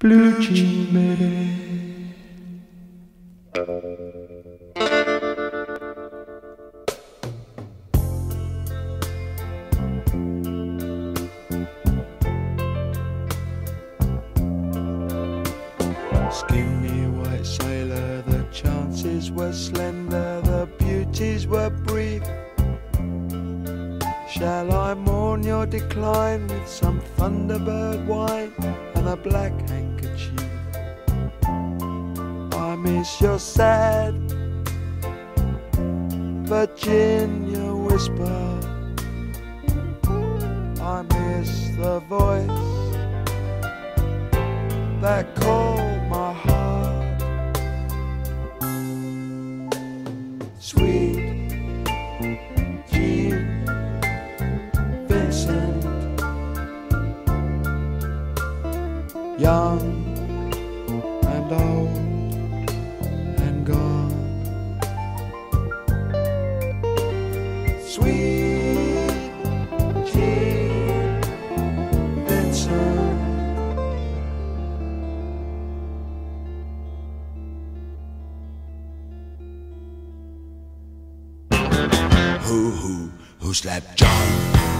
Blue Jean Baby. Skinny white sailor, the chances were slender, the beauties were brief. Shall I mourn your decline with some Thunderbird wine and a black handkerchief? I miss your sad Virginia whisper. I miss the voice that called young and old and gone. Sweet Jean Vincent. Who, who, who slapped John?